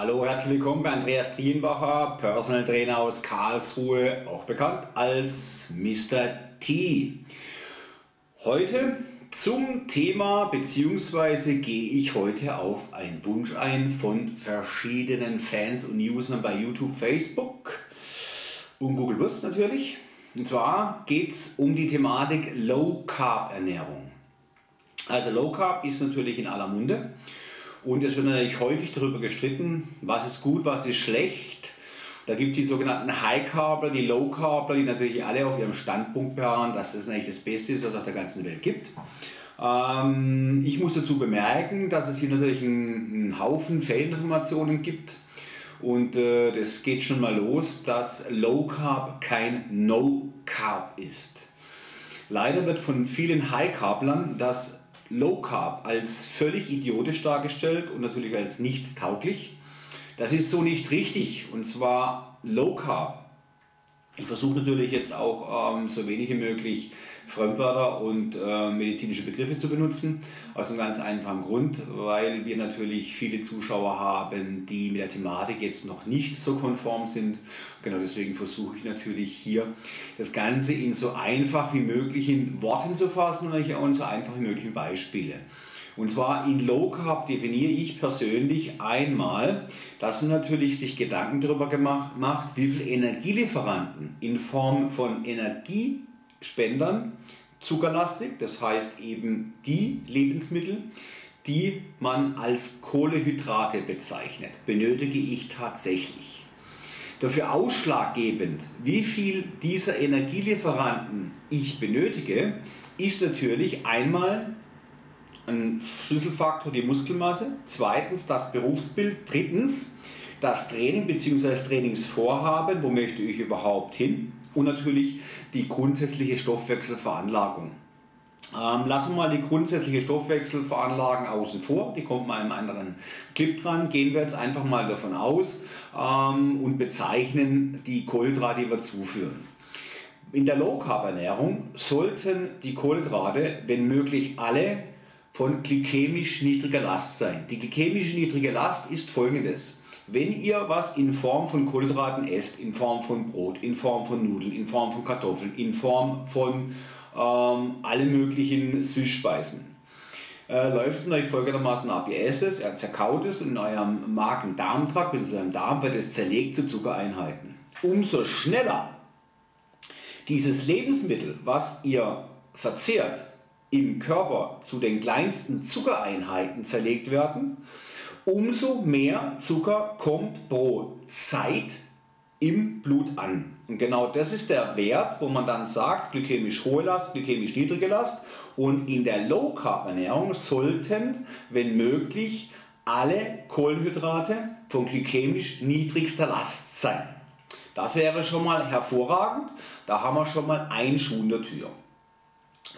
Hallo, herzlich willkommen bei Andreas Trienbacher, Personal Trainer aus Karlsruhe, auch bekannt als Mr. T. Heute zum Thema, beziehungsweise gehe ich heute auf einen Wunsch ein von verschiedenen Fans und Usern bei YouTube, Facebook und Google Plus natürlich. Und zwar geht es um die Thematik Low Carb Ernährung. Also Low Carb ist natürlich in aller Munde. Und es wird natürlich häufig darüber gestritten, was ist gut, was ist schlecht. Da gibt es die sogenannten High Carbler, die Low Carbler, die natürlich alle auf ihrem Standpunkt beharren, dass das eigentlich das Beste ist, was es auf der ganzen Welt gibt. Ähm, ich muss dazu bemerken, dass es hier natürlich einen, einen Haufen Fehlinformationen gibt. Und äh, das geht schon mal los, dass Low Carb kein No Carb ist. Leider wird von vielen High Carblern das Low Carb als völlig idiotisch dargestellt und natürlich als nichts tauglich. Das ist so nicht richtig und zwar Low Carb. Ich versuche natürlich jetzt auch ähm, so wenig wie möglich Fremdwörter und äh, medizinische Begriffe zu benutzen. Aus einem ganz einfachen Grund, weil wir natürlich viele Zuschauer haben, die mit der Thematik jetzt noch nicht so konform sind. Genau deswegen versuche ich natürlich hier das Ganze in so einfach wie möglich in Worten zu fassen und auch in so einfach wie möglichen Beispiele. Und zwar in Low Carb definiere ich persönlich einmal, dass man natürlich sich Gedanken darüber gemacht, macht, wie viele Energielieferanten in Form von Energie Spendern zuckerlastig, das heißt eben die Lebensmittel, die man als Kohlehydrate bezeichnet, benötige ich tatsächlich. Dafür ausschlaggebend, wie viel dieser Energielieferanten ich benötige, ist natürlich einmal ein Schlüsselfaktor die Muskelmasse, zweitens das Berufsbild, drittens das Training bzw. Trainingsvorhaben, wo möchte ich überhaupt hin und natürlich die grundsätzliche Stoffwechselveranlagung. Ähm, lassen wir mal die grundsätzliche Stoffwechselveranlagung außen vor, die kommt mal einem anderen Clip dran. Gehen wir jetzt einfach mal davon aus ähm, und bezeichnen die Kohlenhydrate, die wir zuführen. In der Low Carb Ernährung sollten die Kohlenhydrate, wenn möglich alle, von glykämisch niedriger Last sein. Die glykämische niedrige Last ist folgendes. Wenn ihr was in Form von Kohlenhydraten esst, in Form von Brot, in Form von Nudeln, in Form von Kartoffeln, in Form von ähm, allen möglichen Süßspeisen, äh, läuft es natürlich folgendermaßen ab. Ihr esst es, ihr zerkaut es in eurem Magen-Darm-Trakt, in eurem Darm wird es zerlegt zu Zuckereinheiten. Umso schneller dieses Lebensmittel, was ihr verzehrt, im Körper zu den kleinsten Zuckereinheiten zerlegt werden, umso mehr Zucker kommt pro Zeit im Blut an. Und genau das ist der Wert, wo man dann sagt, glykämisch hohe Last, glykämisch niedrige Last. Und in der Low Carb Ernährung sollten, wenn möglich, alle Kohlenhydrate von glykämisch niedrigster Last sein. Das wäre schon mal hervorragend. Da haben wir schon mal einen Schuh in der Tür.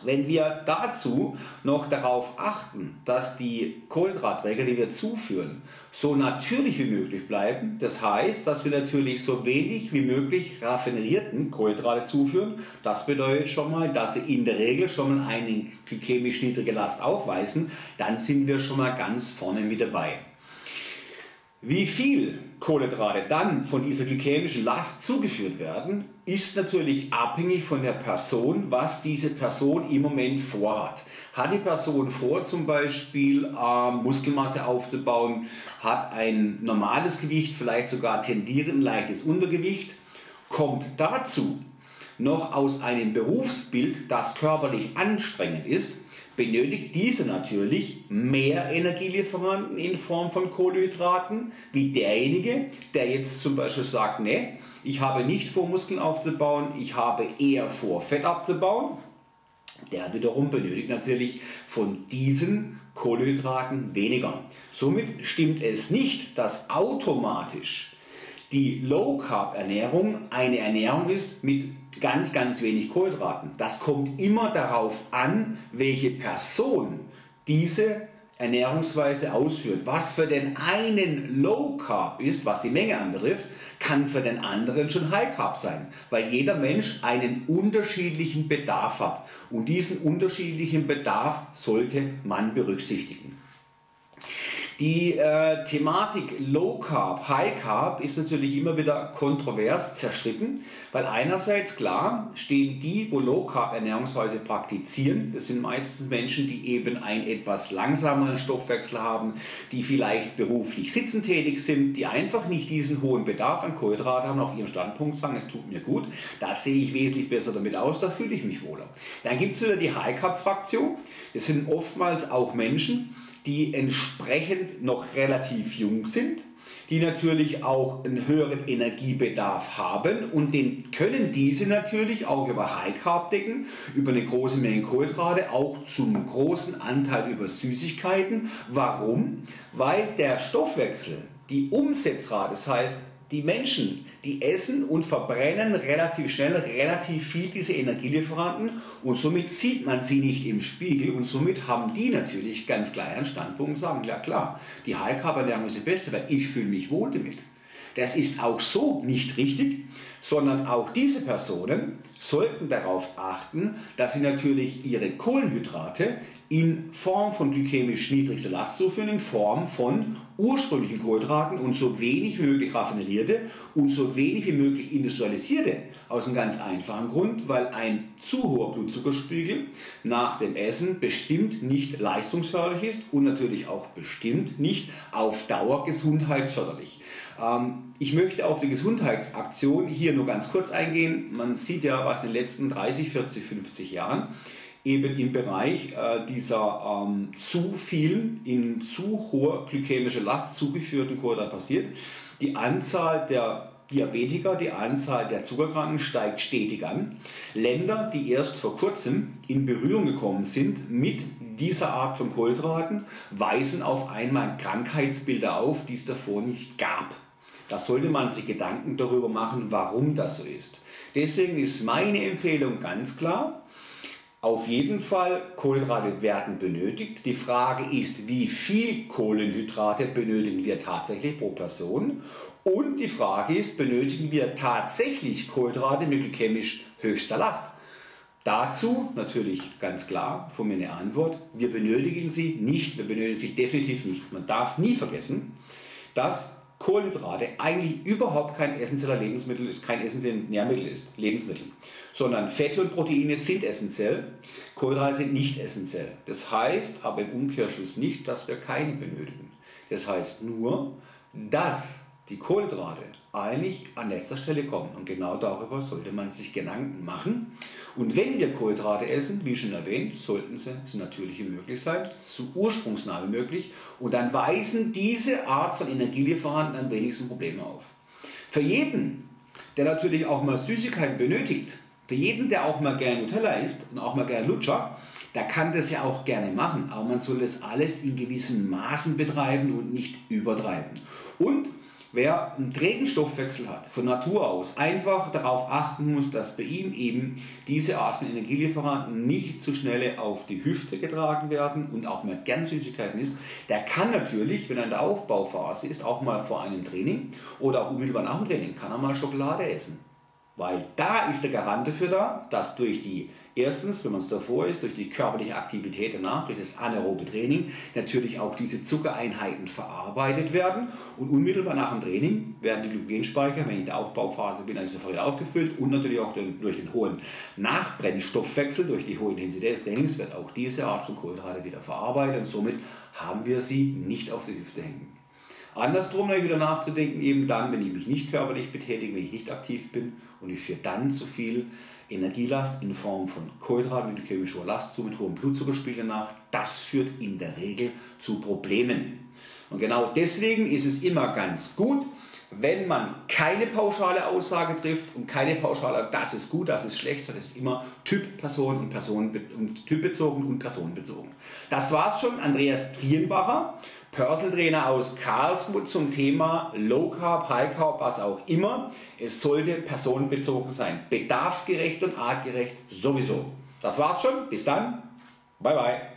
Wenn wir dazu noch darauf achten, dass die Kohlenhydratträger, die wir zuführen, so natürlich wie möglich bleiben, das heißt, dass wir natürlich so wenig wie möglich raffinerierten Kohlenhydrate zuführen, das bedeutet schon mal, dass sie in der Regel schon mal eine glykämisch niedrige Last aufweisen, dann sind wir schon mal ganz vorne mit dabei. Wie viel Kohlenhydrate dann von dieser glykämischen Last zugeführt werden, ist natürlich abhängig von der Person, was diese Person im Moment vorhat. Hat die Person vor, zum Beispiel äh, Muskelmasse aufzubauen, hat ein normales Gewicht, vielleicht sogar tendierend leichtes Untergewicht, kommt dazu noch aus einem Berufsbild, das körperlich anstrengend ist, benötigt diese natürlich mehr Energielieferanten in Form von Kohlenhydraten, wie derjenige, der jetzt zum Beispiel sagt, ne, ich habe nicht vor, Muskeln aufzubauen, ich habe eher vor, Fett abzubauen. Der wiederum benötigt natürlich von diesen Kohlenhydraten weniger. Somit stimmt es nicht, dass automatisch die Low Carb Ernährung eine Ernährung ist mit ganz, ganz wenig Kohlenhydraten. Das kommt immer darauf an, welche Person diese Ernährungsweise ausführt. Was für den einen Low Carb ist, was die Menge anbetrifft, kann für den anderen schon High Carb sein, weil jeder Mensch einen unterschiedlichen Bedarf hat. Und diesen unterschiedlichen Bedarf sollte man berücksichtigen. Die äh, Thematik Low Carb, High Carb ist natürlich immer wieder kontrovers zerstritten, weil einerseits klar stehen die, wo Low Carb Ernährungsweise praktizieren, das sind meistens Menschen, die eben einen etwas langsameren Stoffwechsel haben, die vielleicht beruflich sitzend tätig sind, die einfach nicht diesen hohen Bedarf an Kohlenhydraten haben, auf ihrem Standpunkt sagen, es tut mir gut, da sehe ich wesentlich besser damit aus, da fühle ich mich wohler. Dann gibt es wieder die High Carb Fraktion, das sind oftmals auch Menschen, die entsprechend noch relativ jung sind, die natürlich auch einen höheren Energiebedarf haben und den können diese natürlich auch über High Carb decken, über eine große Menge Kohlenhydrate, auch zum großen Anteil über Süßigkeiten. Warum? Weil der Stoffwechsel, die Umsetzrate, das heißt die Menschen, die essen und verbrennen relativ schnell relativ viel diese Energielieferanten und somit sieht man sie nicht im Spiegel und somit haben die natürlich ganz klar einen Standpunkt und sagen, ja klar, die High Carb Ernährung ist die beste, weil ich fühle mich wohl damit. Das ist auch so nicht richtig, sondern auch diese Personen sollten darauf achten, dass sie natürlich ihre Kohlenhydrate in Form von glykämisch niedrigster Last zuführen, in Form von ursprünglichen Kohlenhydraten und so wenig wie möglich raffinerierte und so wenig wie möglich industrialisierte. Aus einem ganz einfachen Grund, weil ein zu hoher Blutzuckerspiegel nach dem Essen bestimmt nicht leistungsförderlich ist und natürlich auch bestimmt nicht auf Dauer gesundheitsförderlich. Ähm, ich möchte auf die Gesundheitsaktion hier nur ganz kurz eingehen. Man sieht ja, was in den letzten 30, 40, 50 Jahren eben im Bereich äh, dieser ähm, zu vielen, in zu hoher glykämischer Last zugeführten Kohlenhydrate passiert. Die Anzahl der Diabetiker, die Anzahl der Zuckerkranken steigt stetig an. Länder, die erst vor kurzem in Berührung gekommen sind mit dieser Art von Kohlenhydraten, weisen auf einmal Krankheitsbilder auf, die es davor nicht gab. Da sollte man sich Gedanken darüber machen, warum das so ist. Deswegen ist meine Empfehlung ganz klar, auf jeden Fall, Kohlenhydrate werden benötigt. Die Frage ist, wie viel Kohlenhydrate benötigen wir tatsächlich pro Person? Und die Frage ist, benötigen wir tatsächlich Kohlenhydrate mit glykämisch höchster Last? Dazu natürlich ganz klar von mir eine Antwort. Wir benötigen sie nicht, wir benötigen sie definitiv nicht. Man darf nie vergessen, dass Kohlenhydrate eigentlich überhaupt kein essentieller Lebensmittel ist, kein essentielles Nährmittel ist, Lebensmittel, sondern Fette und Proteine sind essentiell, Kohlenhydrate sind nicht essentiell. Das heißt aber im Umkehrschluss nicht, dass wir keine benötigen. Das heißt nur, dass die Kohlenhydrate eigentlich an letzter Stelle kommen. Und genau darüber sollte man sich Gedanken machen. Und wenn wir Kohlenhydrate essen, wie schon erwähnt, sollten sie so natürlich wie möglich sein, so ursprungsnah wie möglich. Und dann weisen diese Art von Energielieferanten am wenigsten Probleme auf. Für jeden, der natürlich auch mal Süßigkeiten benötigt, für jeden, der auch mal gerne Nutella isst und auch mal gerne Lutscher, der kann das ja auch gerne machen, aber man soll das alles in gewissen Maßen betreiben und nicht übertreiben. Und Wer einen trägen Stoffwechsel hat, von Natur aus, einfach darauf achten muss, dass bei ihm eben diese Art von Energielieferanten nicht zu schnell auf die Hüfte getragen werden und auch mehr gern Süßigkeiten isst, der kann natürlich, wenn er in der Aufbauphase ist, auch mal vor einem Training oder auch unmittelbar nach dem Training, kann er mal Schokolade essen. Weil da ist der Garant dafür da, dass durch die Erstens, wenn man es davor ist, durch die körperliche Aktivität danach, durch das anaerobe Training, natürlich auch diese Zuckereinheiten verarbeitet werden und unmittelbar nach dem Training werden die Glykogenspeicher, wenn ich in der Aufbauphase bin, also sofort aufgefüllt und natürlich auch durch den hohen Nachbrennstoffwechsel, durch die hohe Intensität des Trainings wird auch diese Art von Kohlenhydrate wieder verarbeitet und somit haben wir sie nicht auf der Hüfte hängen. Andersrum wieder nachzudenken, eben dann, wenn ich mich nicht körperlich betätige, wenn ich nicht aktiv bin und ich führe dann zu viel Energielast in Form von Kohlenhydraten mit chemischer Last zu mit hohem Blutzuckerspiegel nach. Das führt in der Regel zu Problemen. Und genau deswegen ist es immer ganz gut, wenn man keine pauschale Aussage trifft und keine pauschale, das ist gut, das ist schlecht, sondern es ist immer Typ Person und Person und typbezogen und personenbezogen. Das war's schon, Andreas Trienbacher. Personal Trainer aus Karlsruhe zum Thema Low Carb, High Carb, was auch immer. Es sollte personenbezogen sein. Bedarfsgerecht und artgerecht sowieso. Das war's schon. Bis dann. Bye bye.